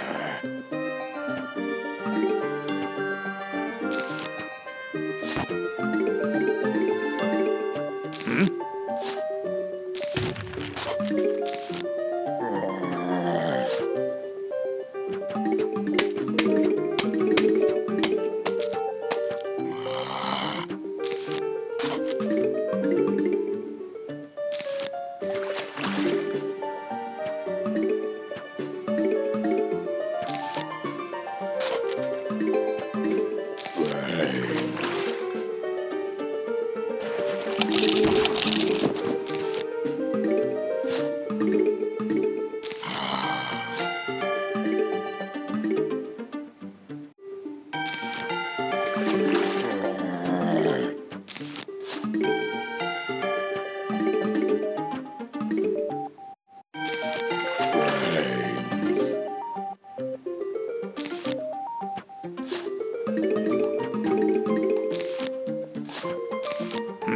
Ah.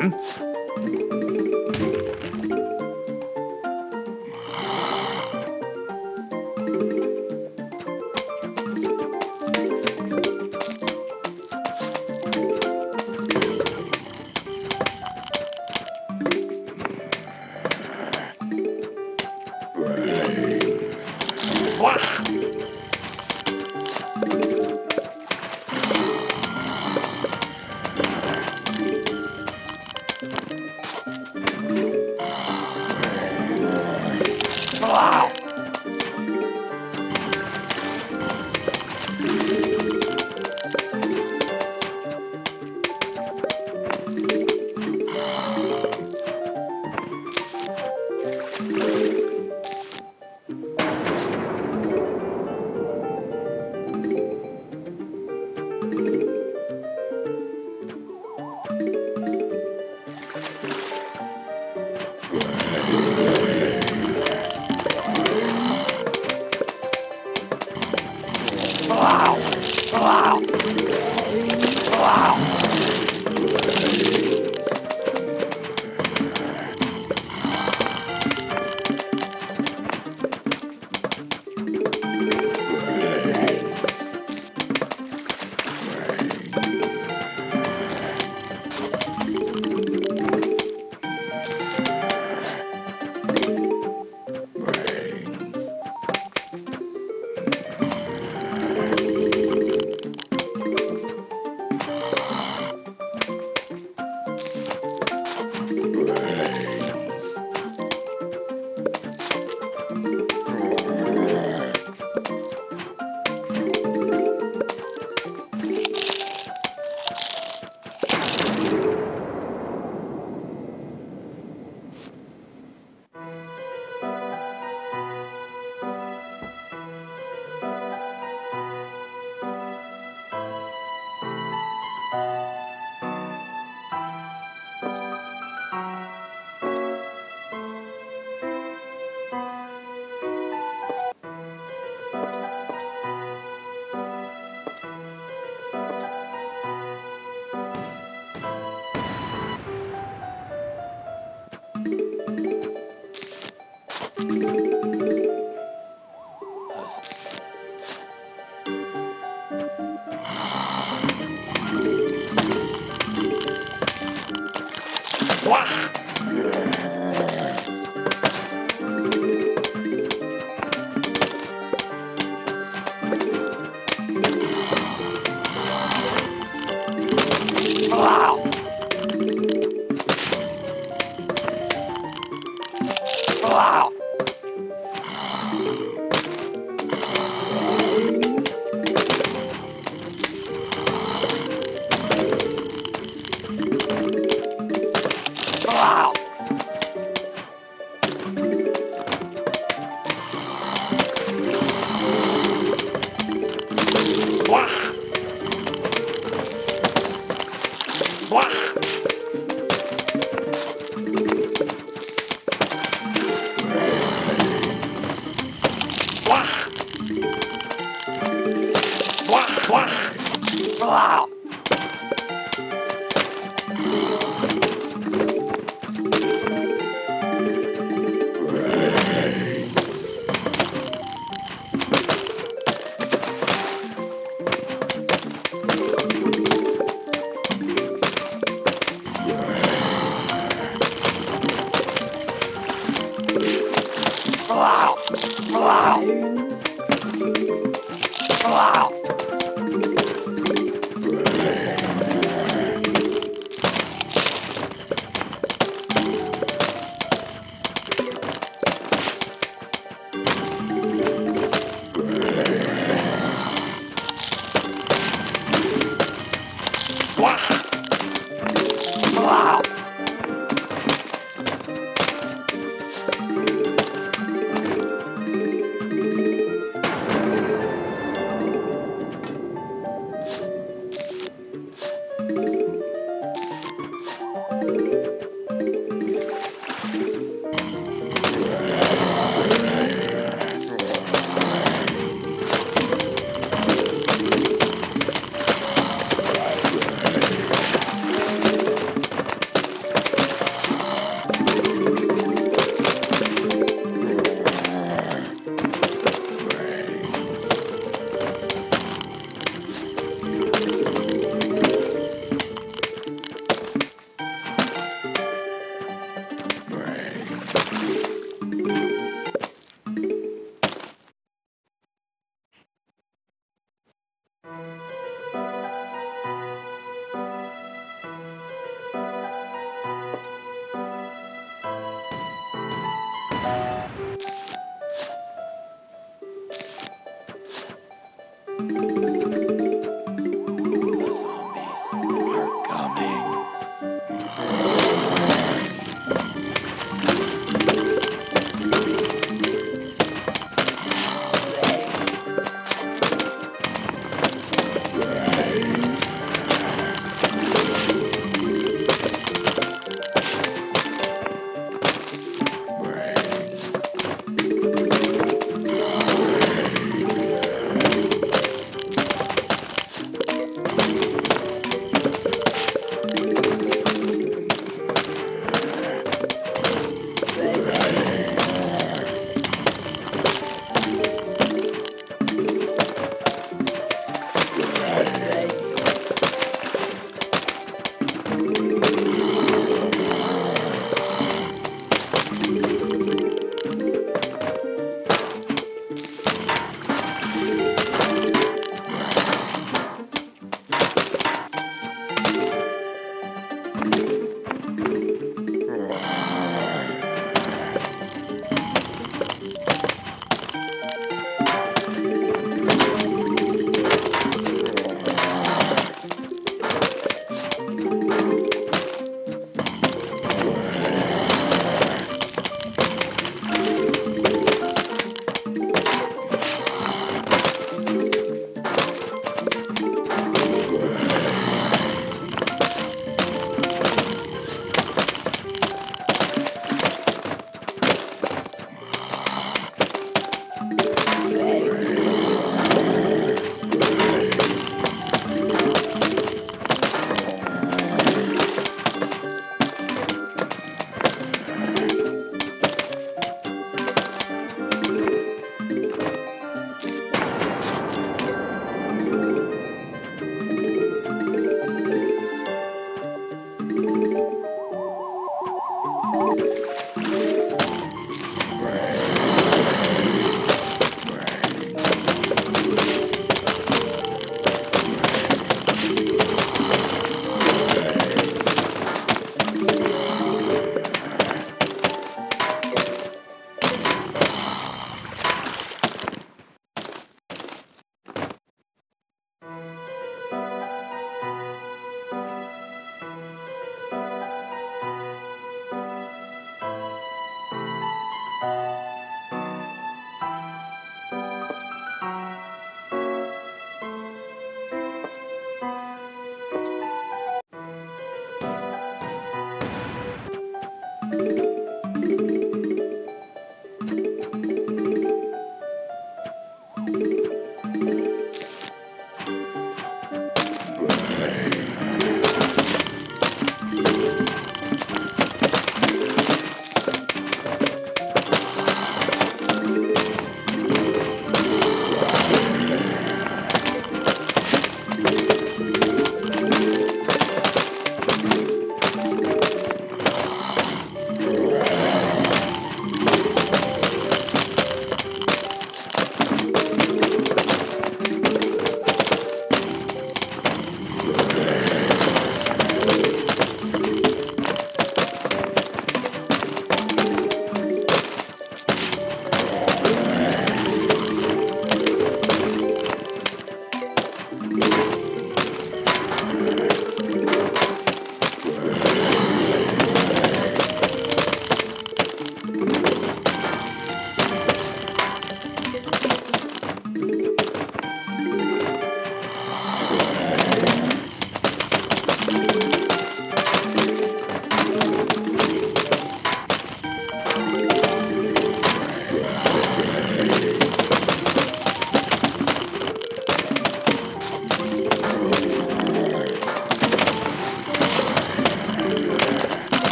Hmm? The coming.